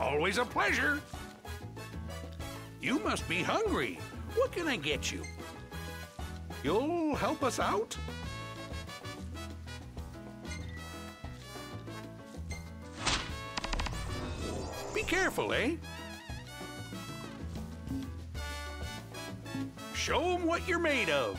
Always a pleasure. You must be hungry. What can I get you? You'll help us out? Be careful, eh? Show them what you're made of.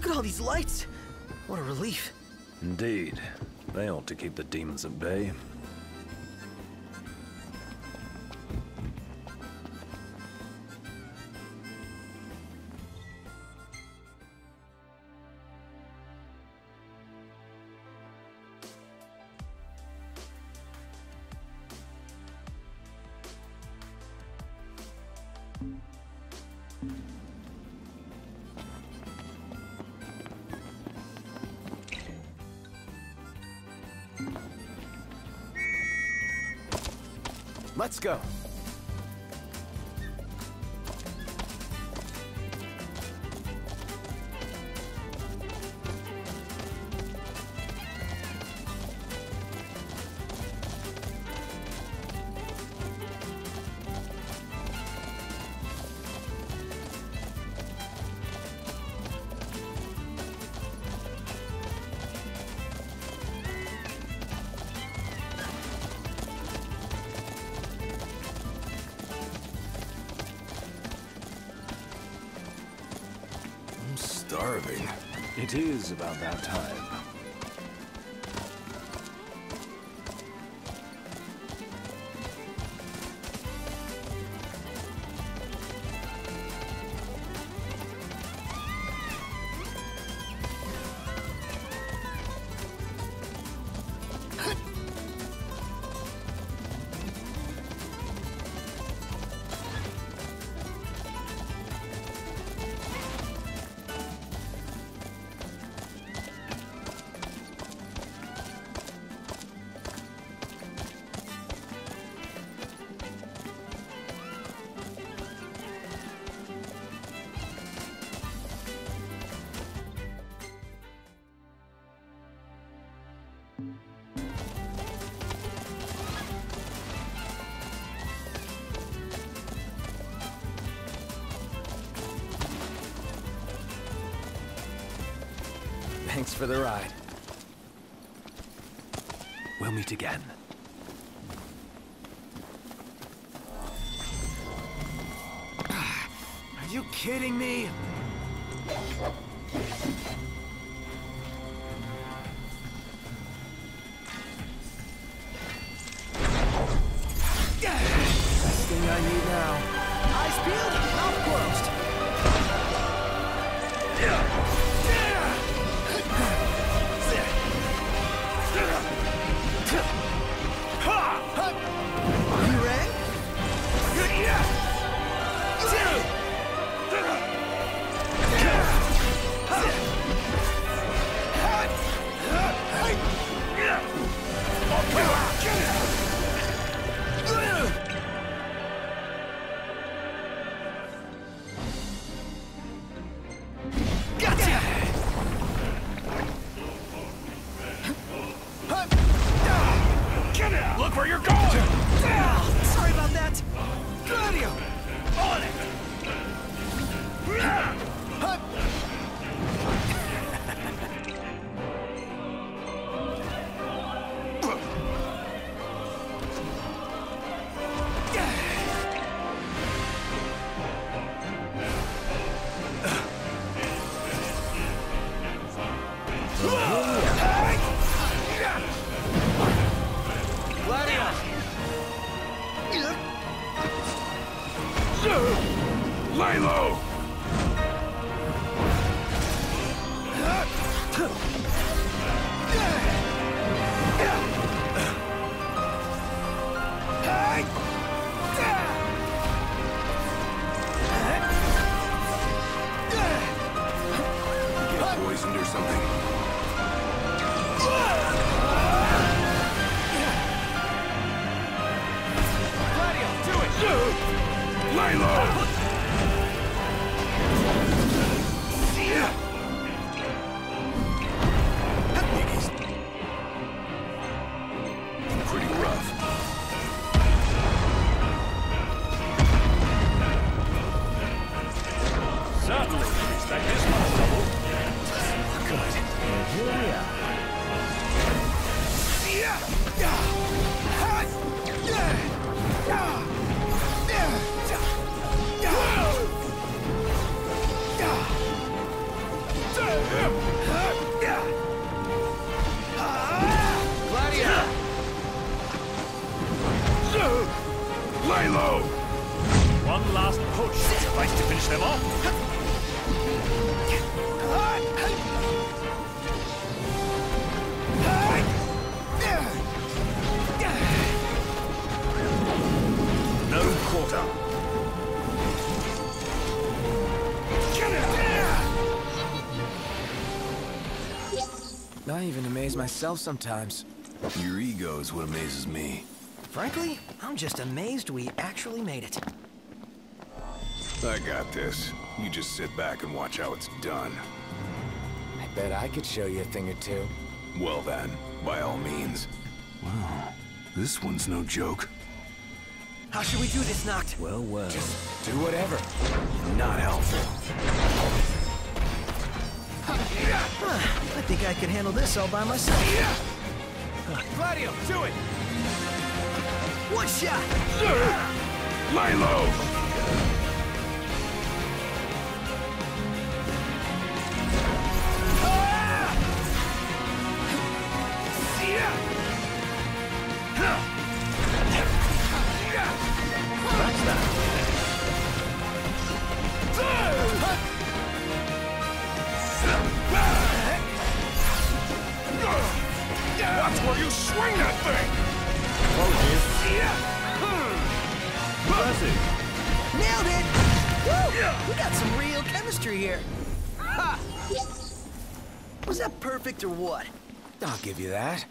Look at all these lights! What a relief. Indeed. They ought to keep the demons at bay. Let's go. starving. It is about that time. Thanks for the ride. We'll meet again. Are you kidding me? I even amaze myself sometimes. Your ego is what amazes me. Frankly, I'm just amazed we actually made it. I got this. You just sit back and watch how it's done. I bet I could show you a thing or two. Well then, by all means. Wow, this one's no joke. How should we do this, Noct? Well, well. Just do whatever. Not helpful. I think I can handle this all by myself. Yeah! Gladio, do it! One shot! Lie That's where you swing that thing! Impressive. Nailed it! Woo! We got some real chemistry here. Ha! Was that perfect or what? I'll give you that.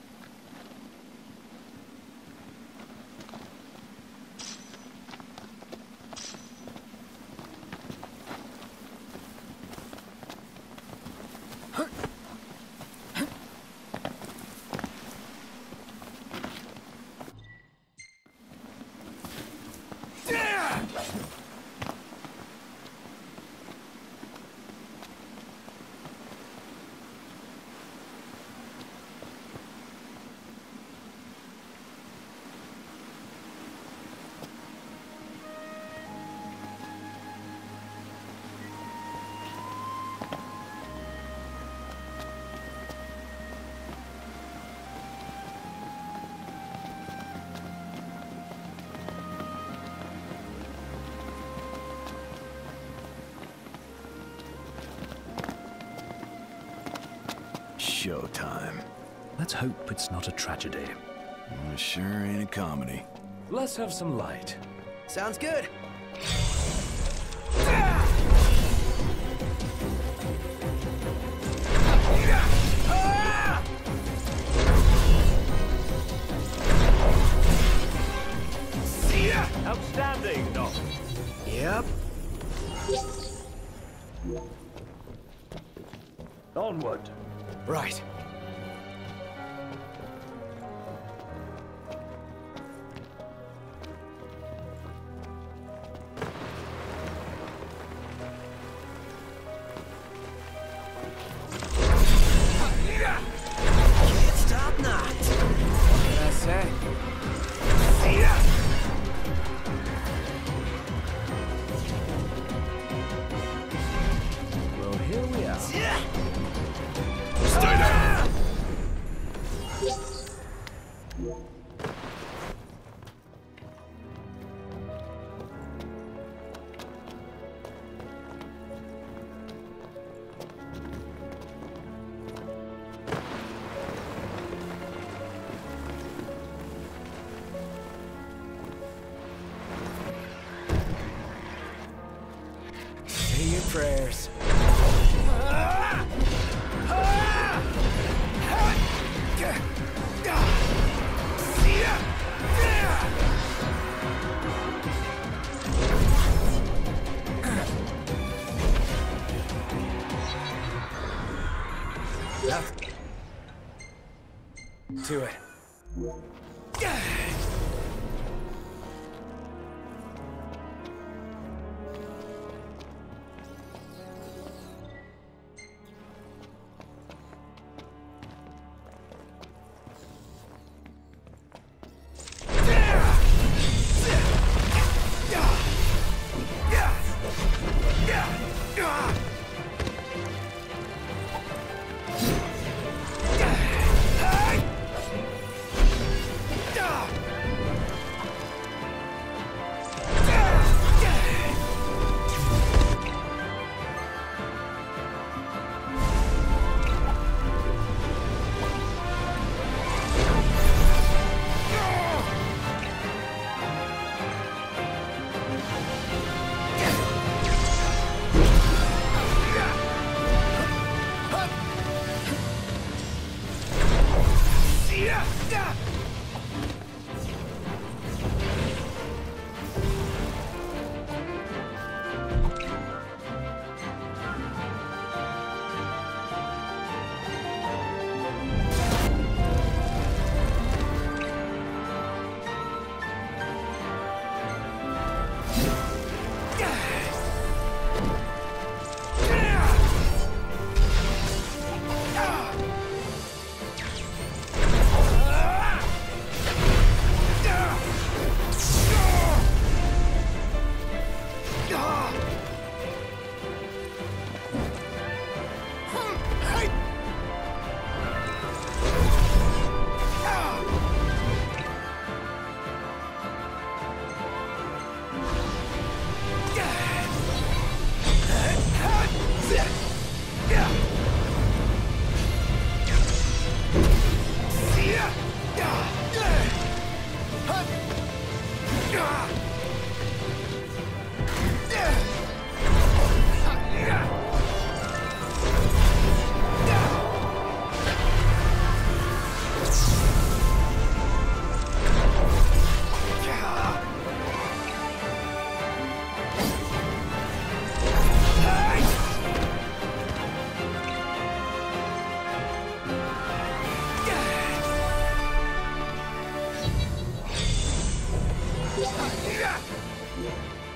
Showtime. Let's hope it's not a tragedy. Well, sure ain't a comedy. Let's have some light. Sounds good. Outstanding, Doc. Yep. Onward. Right. To it. Yeah!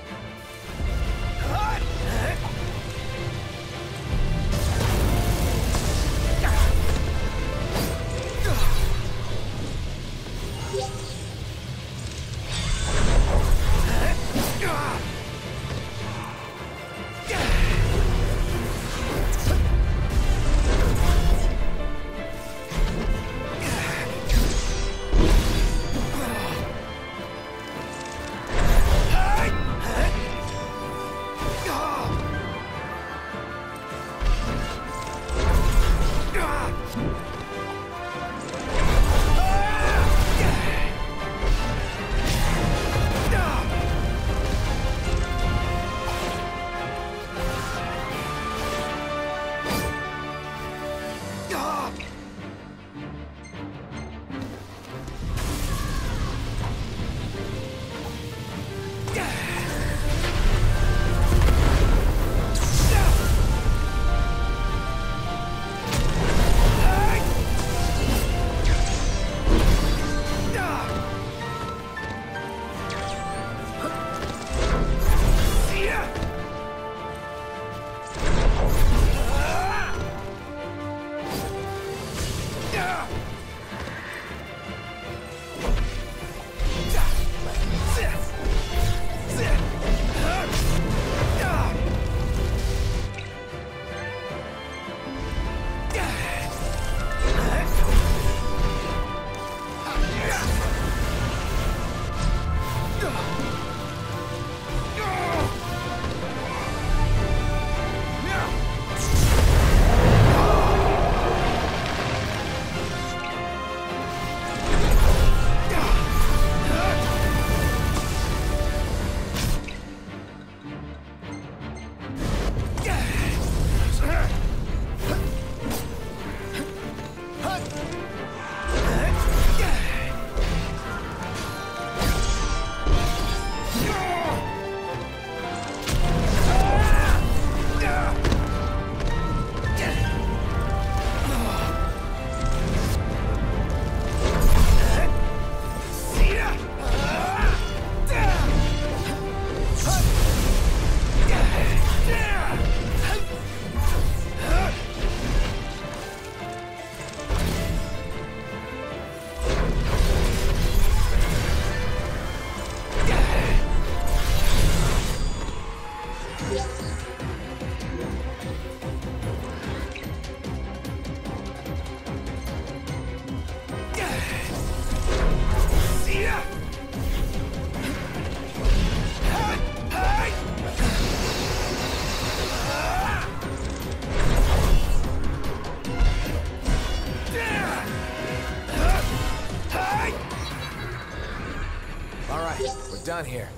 Done here.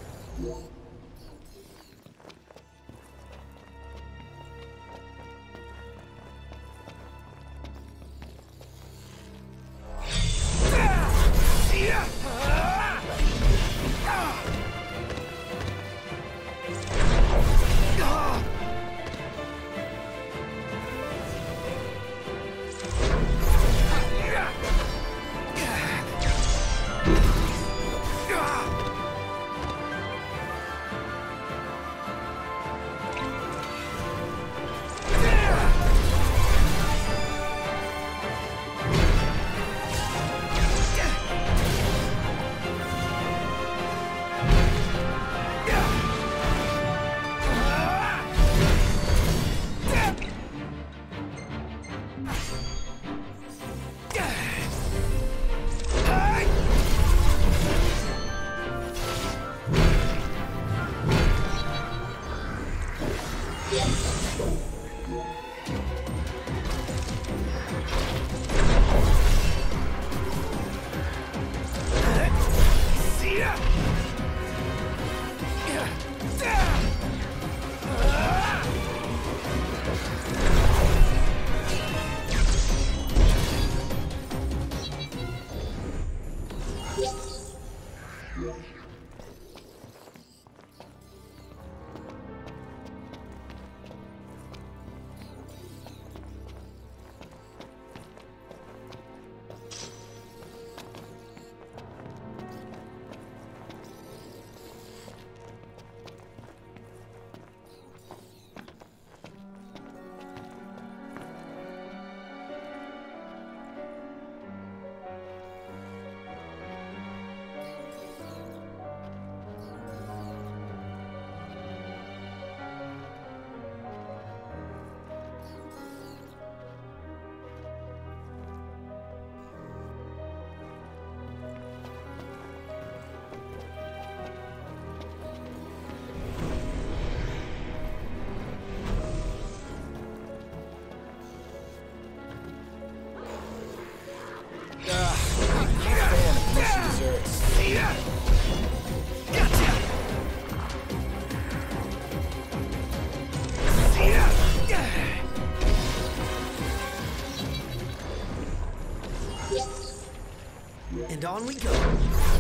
And on we go.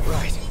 Right.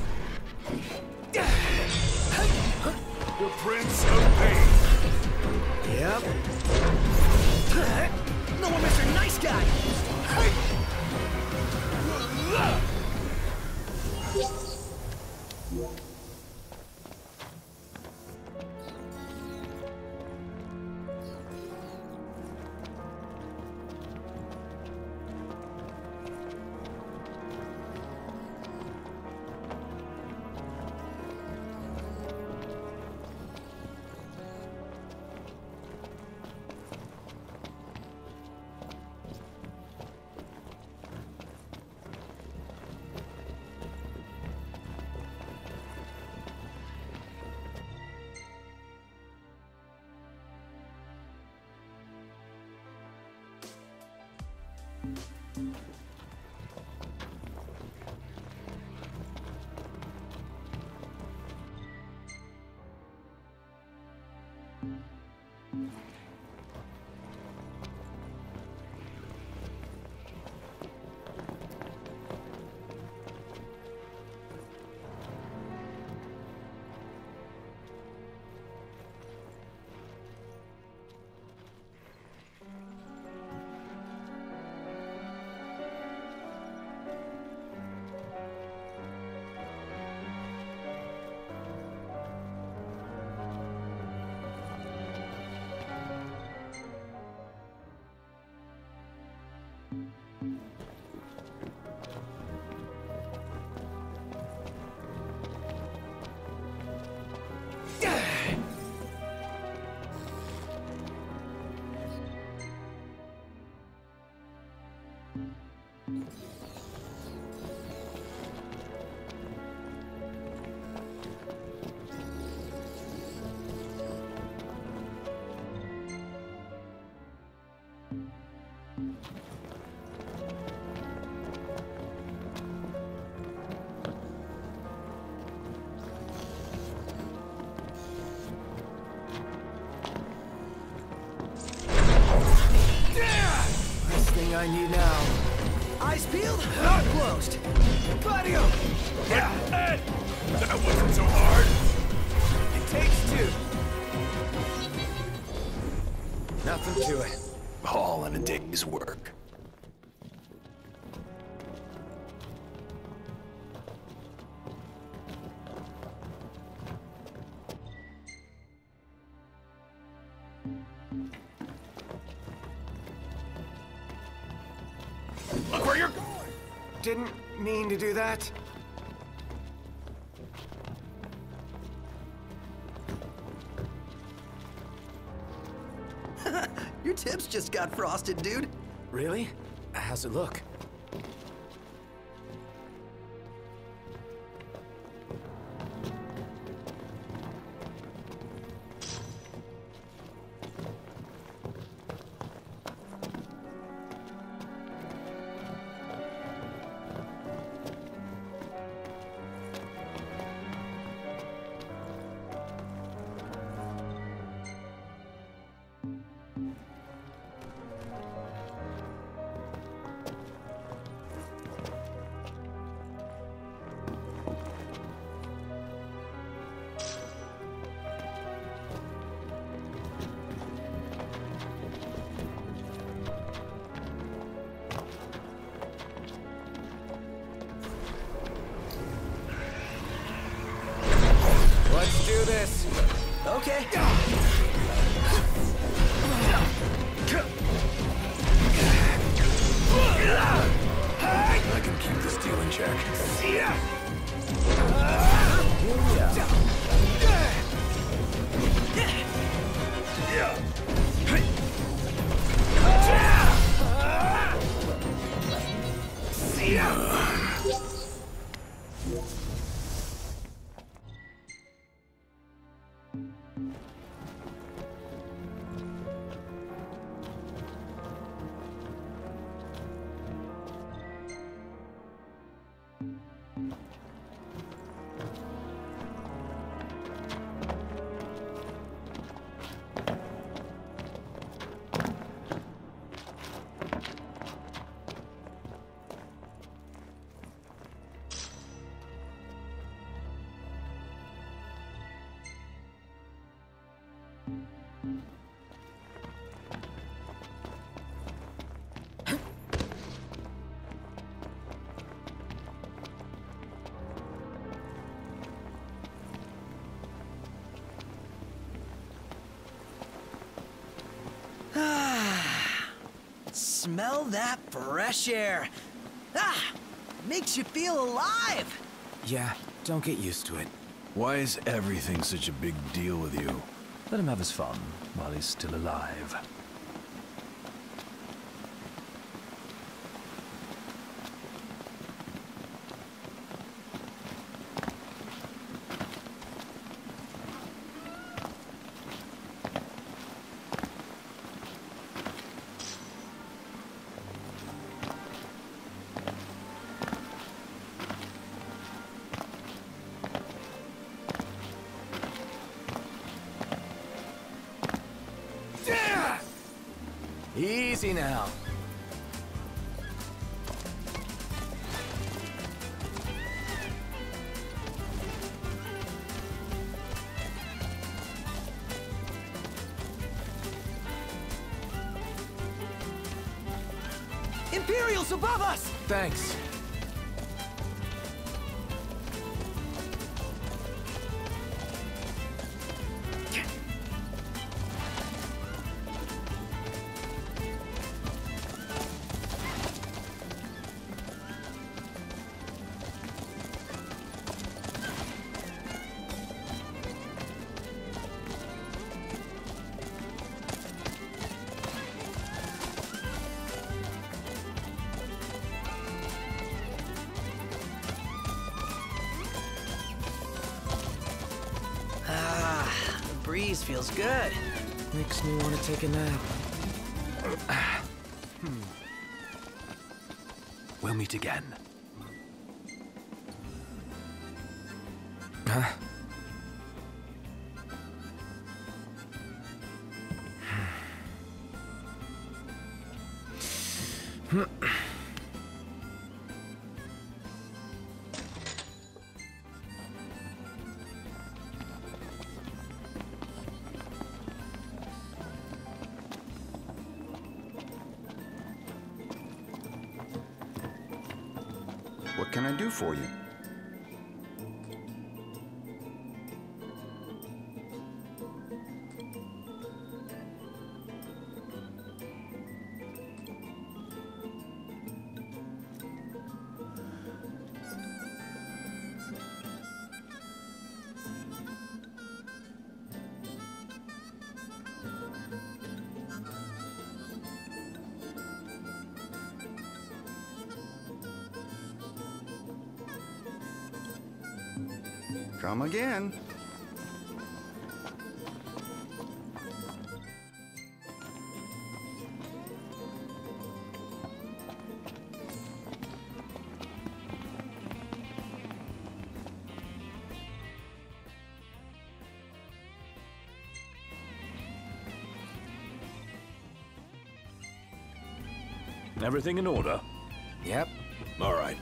I need now. Eyes peeled, mouth closed. Gladio! That wasn't so hard. It takes two. Nothing to it. All in a day's that. Your tips just got frosted, dude. Really? How's it look? Smell that fresh air. Ah! Makes you feel alive. Yeah, don't get used to it. Why is everything such a big deal with you? Let him have his fun while he's still alive. Imperials above us! Thanks. Take a nap. Hmm. We'll meet again. Can I do for you? Again. Everything in order? Yep. All right.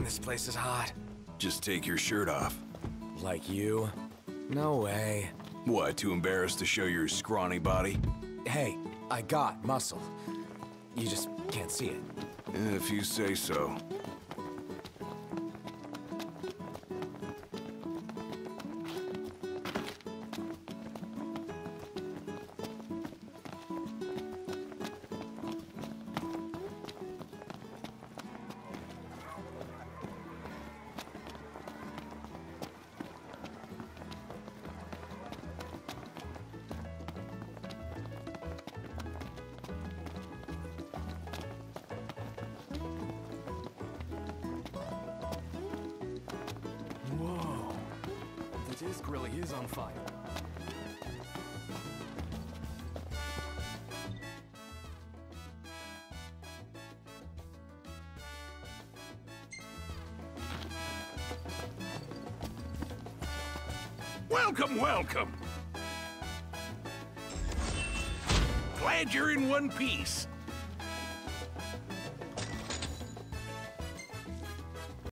Damn, this place is hot. Just take your shirt off. Like you? No way. What, too embarrassed to show your scrawny body? Hey, I got muscle. You just can't see it. If you say so.